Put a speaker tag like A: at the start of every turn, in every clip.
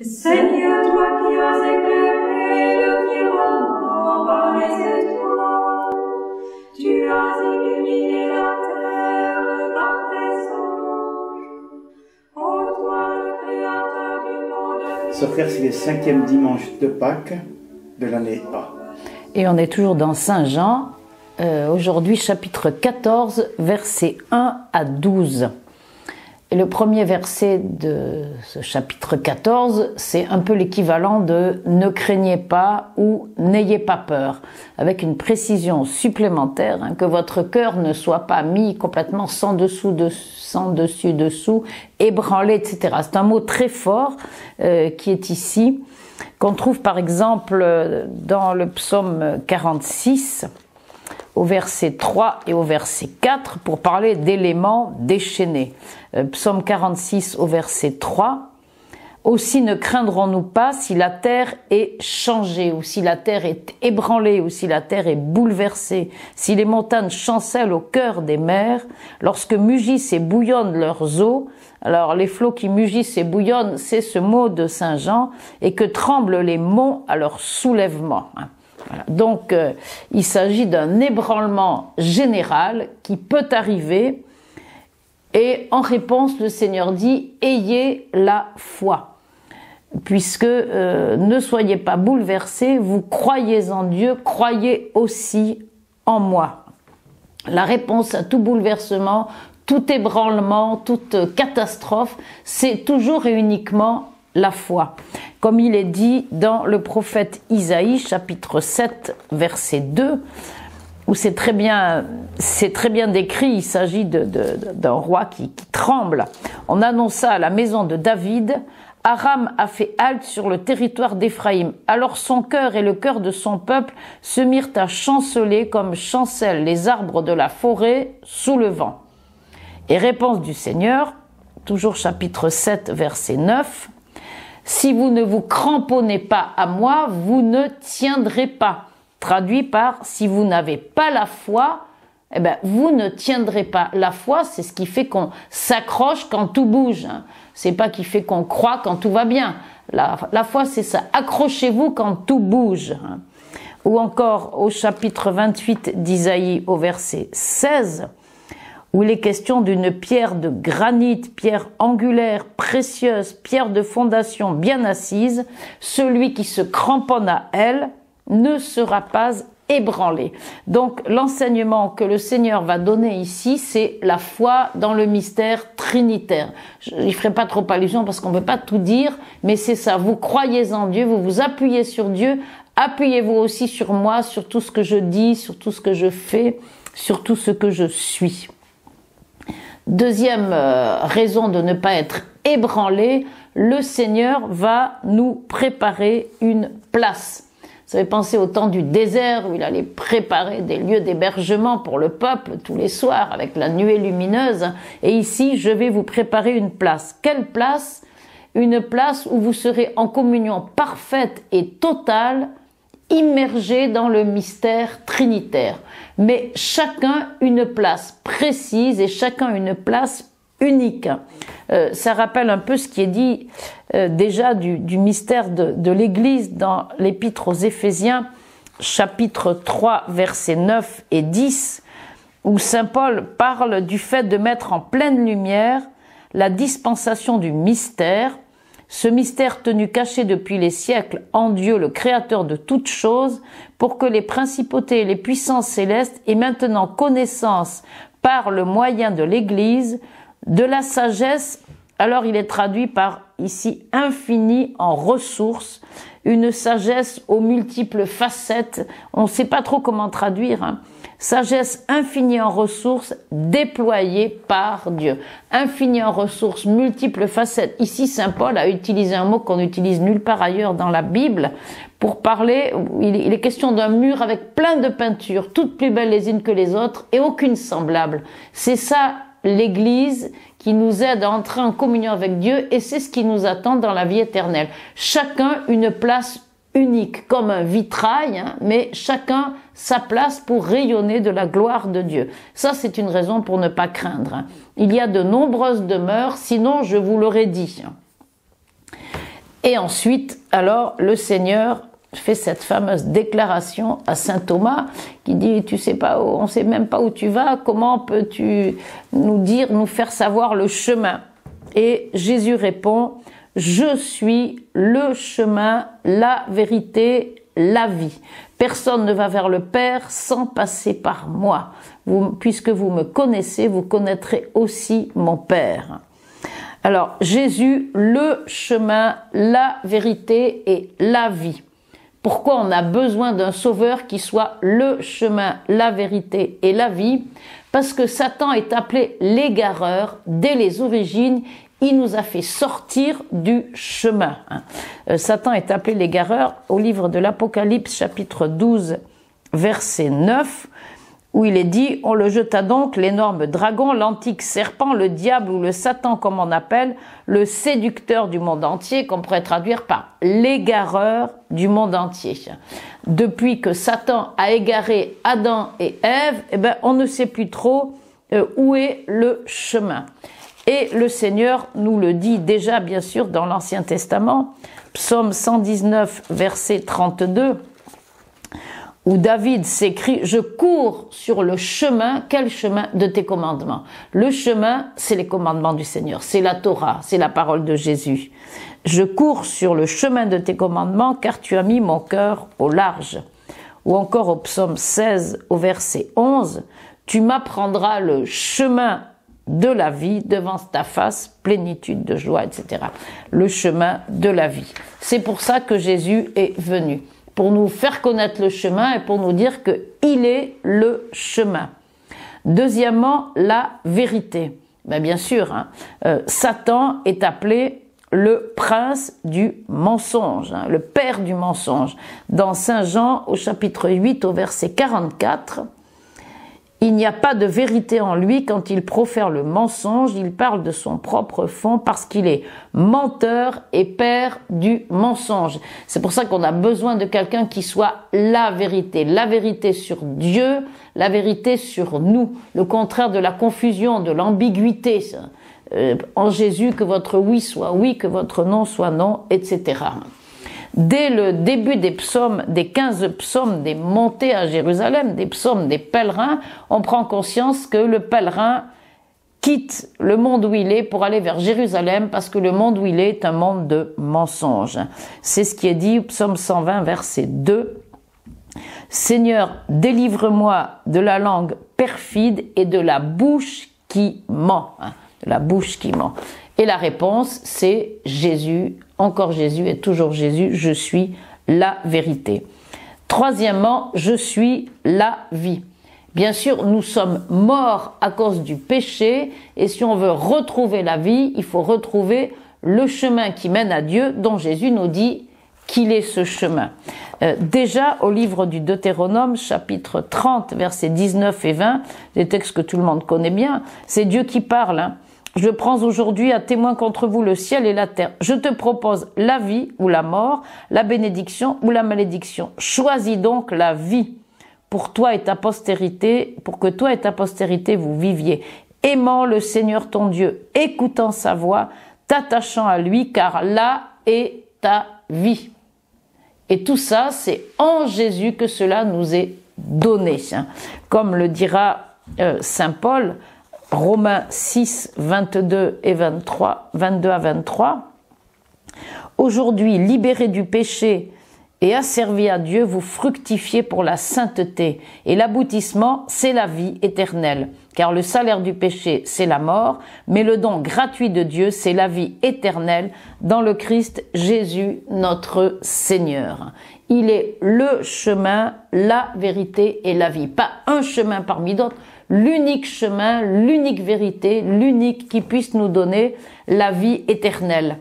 A: Seigneur, toi qui as éclairé le firmament par les étoiles, tu as illuminé la terre par tes anges. Ô toi, le créateur du monde,
B: Ce frère, c'est le cinquième dimanche de Pâques de l'année A.
C: Et on est toujours dans Saint Jean, euh, aujourd'hui chapitre 14, versets 1 à 12. Et le premier verset de ce chapitre 14, c'est un peu l'équivalent de ne craignez pas ou n'ayez pas peur, avec une précision supplémentaire, hein, que votre cœur ne soit pas mis complètement sans dessous, de, sans dessus, dessous, ébranlé, etc. C'est un mot très fort euh, qui est ici, qu'on trouve par exemple dans le psaume 46 au verset 3 et au verset 4 pour parler d'éléments déchaînés. Euh, psaume 46 au verset 3. Aussi ne craindrons-nous pas si la terre est changée, ou si la terre est ébranlée, ou si la terre est bouleversée, si les montagnes chancellent au cœur des mers, lorsque mugissent et bouillonnent leurs eaux. Alors les flots qui mugissent et bouillonnent, c'est ce mot de Saint Jean, et que tremblent les monts à leur soulèvement. Donc euh, il s'agit d'un ébranlement général qui peut arriver et en réponse le Seigneur dit ayez la foi puisque euh, ne soyez pas bouleversés, vous croyez en Dieu, croyez aussi en moi. La réponse à tout bouleversement, tout ébranlement, toute catastrophe, c'est toujours et uniquement la foi. Comme il est dit dans le prophète Isaïe, chapitre 7, verset 2, où c'est très bien, c'est très bien décrit, il s'agit d'un roi qui, qui tremble. On annonça à la maison de David, Aram a fait halte sur le territoire d'Éphraïm. Alors son cœur et le cœur de son peuple se mirent à chanceler comme chancellent les arbres de la forêt sous le vent. Et réponse du Seigneur, toujours chapitre 7, verset 9, Si vous ne vous cramponnez pas à moi, vous ne tiendrez pas. Traduit par Si vous n'avez pas la foi, eh ben, vous ne tiendrez pas. La foi, c'est ce qui fait qu'on s'accroche quand tout bouge. C'est pas qui fait qu'on croit quand tout va bien. La, la foi, c'est ça. Accrochez-vous quand tout bouge. Ou encore au chapitre 28 d'Isaïe au verset 16, où il est question d'une pierre de granit, pierre angulaire, précieuse, pierre de fondation bien assise. Celui qui se cramponne à elle ne sera pas ébranlé. Donc l'enseignement que le Seigneur va donner ici, c'est la foi dans le mystère trinitaire. Je n'y ferai pas trop allusion parce qu'on ne peut pas tout dire, mais c'est ça. Vous croyez en Dieu, vous vous appuyez sur Dieu, appuyez-vous aussi sur moi, sur tout ce que je dis, sur tout ce que je fais, sur tout ce que je suis. Deuxième euh, raison de ne pas être ébranlé, le Seigneur va nous préparer une place. Vous avez pensé au temps du désert où il allait préparer des lieux d'hébergement pour le peuple tous les soirs avec la nuée lumineuse. Et ici, je vais vous préparer une place. Quelle place? Une place où vous serez en communion parfaite et totale, immergé dans le mystère trinitaire. Mais chacun une place précise et chacun une place unique. Euh, ça rappelle un peu ce qui est dit euh, déjà du, du, mystère de, de l'Église dans l'Épître aux Éphésiens, chapitre 3, versets 9 et 10, où Saint Paul parle du fait de mettre en pleine lumière la dispensation du mystère, ce mystère tenu caché depuis les siècles en Dieu, le Créateur de toutes choses, pour que les principautés et les puissances célestes aient maintenant connaissance par le moyen de l'Église de la sagesse, alors il est traduit par ici infini en ressources, une sagesse aux multiples facettes, on ne sait pas trop comment traduire, hein. Sagesse infinie en ressources déployée par Dieu. Infinie en ressources, multiples facettes. Ici, Saint Paul a utilisé un mot qu'on n'utilise nulle part ailleurs dans la Bible pour parler, il est question d'un mur avec plein de peintures, toutes plus belles les unes que les autres et aucune semblable. C'est ça l'Église qui nous aide à entrer en communion avec Dieu et c'est ce qui nous attend dans la vie éternelle. Chacun une place unique, comme un vitrail, hein, mais chacun sa place pour rayonner de la gloire de Dieu. Ça, c'est une raison pour ne pas craindre. Hein. Il y a de nombreuses demeures, sinon je vous l'aurais dit. Et ensuite, alors, le Seigneur fait cette fameuse déclaration à saint Thomas qui dit tu sais pas on sait même pas où tu vas comment peux-tu nous dire nous faire savoir le chemin? Et Jésus répond je suis le chemin la vérité la vie. Personne ne va vers le Père sans passer par moi. Puisque vous me connaissez vous connaîtrez aussi mon Père. Alors Jésus le chemin la vérité et la vie. Pourquoi on a besoin d'un sauveur qui soit le chemin, la vérité et la vie? Parce que Satan est appelé l'égareur dès les origines. Il nous a fait sortir du chemin. Hein. Euh, Satan est appelé l'égareur au livre de l'Apocalypse chapitre 12 verset 9 où il est dit on le jeta donc l'énorme dragon, l'antique serpent, le diable ou le Satan comme on appelle, le séducteur du monde entier, qu'on pourrait traduire par l'égareur du monde entier. Depuis que Satan a égaré Adam et Ève, eh ben, on ne sait plus trop euh, où est le chemin. Et le Seigneur nous le dit déjà, bien sûr, dans l'Ancien Testament, psaume 119, verset 32 où David s'écrit Je cours sur le chemin, quel chemin de tes commandements? Le chemin, c'est les commandements du Seigneur, c'est la Torah, c'est la parole de Jésus. Je cours sur le chemin de tes commandements car tu as mis mon cœur au large. Ou encore au psaume 16 au verset 11, Tu m'apprendras le chemin de la vie devant ta face, plénitude de joie, etc. Le chemin de la vie. C'est pour ça que Jésus est venu pour nous faire connaître le chemin et pour nous dire qu'il est le chemin. Deuxièmement, la vérité. Ben bien sûr, hein, euh, Satan est appelé le prince du mensonge, hein, le père du mensonge. Dans Saint Jean au chapitre 8 au verset 44, il n'y a pas de vérité en lui quand il profère le mensonge, il parle de son propre fond parce qu'il est menteur et père du mensonge. C'est pour ça qu'on a besoin de quelqu'un qui soit la vérité, la vérité sur Dieu, la vérité sur nous, le contraire de la confusion, de l'ambiguïté. Euh, en Jésus, que votre oui soit oui, que votre non soit non, etc. Dès le début des psaumes, des 15 psaumes des montées à Jérusalem, des psaumes des pèlerins, on prend conscience que le pèlerin quitte le monde où il est pour aller vers Jérusalem parce que le monde où il est est un monde de mensonges. C'est ce qui est dit au psaume 120 verset 2. Seigneur, délivre-moi de la langue perfide et de la bouche qui ment. Hein, de la bouche qui ment. Et la réponse, c'est Jésus, encore Jésus et toujours Jésus, je suis la vérité. Troisièmement, je suis la vie. Bien sûr, nous sommes morts à cause du péché, et si on veut retrouver la vie, il faut retrouver le chemin qui mène à Dieu, dont Jésus nous dit qu'il est ce chemin. Euh, déjà au livre du Deutéronome, chapitre 30, versets 19 et 20, des textes que tout le monde connaît bien, c'est Dieu qui parle. Hein. Je prends aujourd'hui à témoin contre vous le ciel et la terre. Je te propose la vie ou la mort, la bénédiction ou la malédiction. Choisis donc la vie pour toi et ta postérité, pour que toi et ta postérité vous viviez, aimant le Seigneur ton Dieu, écoutant sa voix, t'attachant à lui, car là est ta vie. Et tout ça, c'est en Jésus que cela nous est donné. Comme le dira euh, Saint Paul, Romains 6, 22 et 23, 22 à 23. Aujourd'hui, libérés du péché et asservis à Dieu, vous fructifiez pour la sainteté. Et l'aboutissement, c'est la vie éternelle. Car le salaire du péché, c'est la mort, mais le don gratuit de Dieu, c'est la vie éternelle dans le Christ Jésus, notre Seigneur. Il est le chemin, la vérité et la vie. Pas un chemin parmi d'autres, l'unique chemin, l'unique vérité, l'unique qui puisse nous donner la vie éternelle.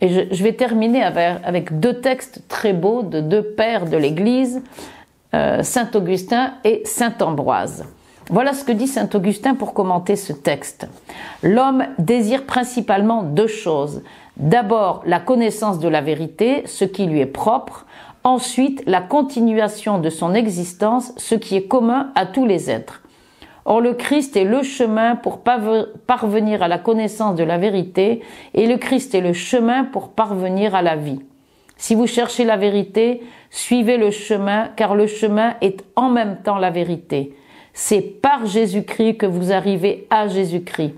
C: Et je, vais terminer avec, deux textes très beaux de deux pères de l'Église, euh, Saint Augustin et Saint Ambroise. Voilà ce que dit Saint Augustin pour commenter ce texte. L'homme désire principalement deux choses. D'abord la connaissance de la vérité, ce qui lui est propre. Ensuite la continuation de son existence, ce qui est commun à tous les êtres. Or le Christ est le chemin pour parvenir à la connaissance de la vérité et le Christ est le chemin pour parvenir à la vie. Si vous cherchez la vérité, suivez le chemin car le chemin est en même temps la vérité. C'est par Jésus-Christ que vous arrivez à Jésus-Christ.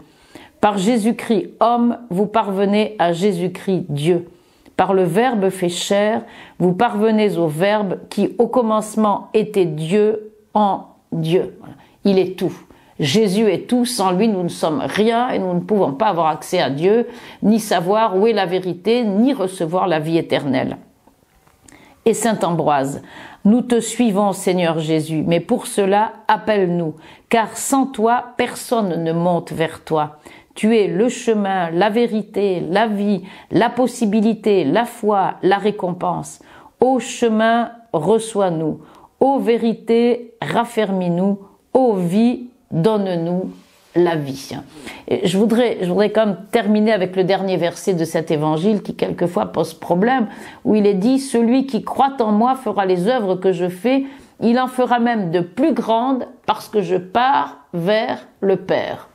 C: Par Jésus-Christ homme, vous parvenez à Jésus-Christ Dieu. Par le Verbe fait chair, vous parvenez au Verbe qui au commencement était Dieu en Dieu. Il est tout. Jésus est tout, sans lui nous ne sommes rien et nous ne pouvons pas avoir accès à Dieu, ni savoir où est la vérité, ni recevoir la vie éternelle. Et Saint Ambroise, nous te suivons Seigneur Jésus, mais pour cela appelle-nous, car sans toi personne ne monte vers toi. Tu es le chemin, la vérité, la vie, la possibilité, la foi, la récompense. Ô chemin, reçois-nous. Ô vérité, raffermis-nous ô vie, donne-nous la vie. je voudrais, je voudrais quand même terminer avec le dernier verset de cet évangile qui quelquefois pose problème, où il est dit, celui qui croit en moi fera les œuvres que je fais, il en fera même de plus grandes parce que je pars vers le Père.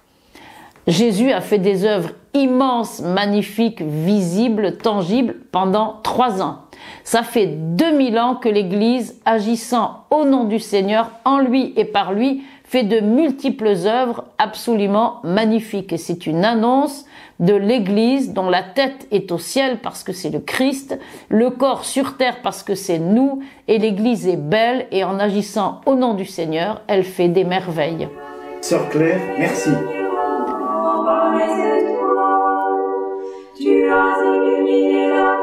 C: Jésus a fait des œuvres immenses, magnifiques, visibles, tangibles pendant trois ans. Ça fait 2000 ans que l'Église, agissant au nom du Seigneur, en lui et par lui, fait de multiples œuvres absolument magnifiques. Et c'est une annonce de l'Église dont la tête est au ciel parce que c'est le Christ, le corps sur terre parce que c'est nous, et l'Église est belle et en agissant au nom du Seigneur, elle fait des merveilles.
B: Sœur Claire, merci
A: les étoiles, tu as illuminé la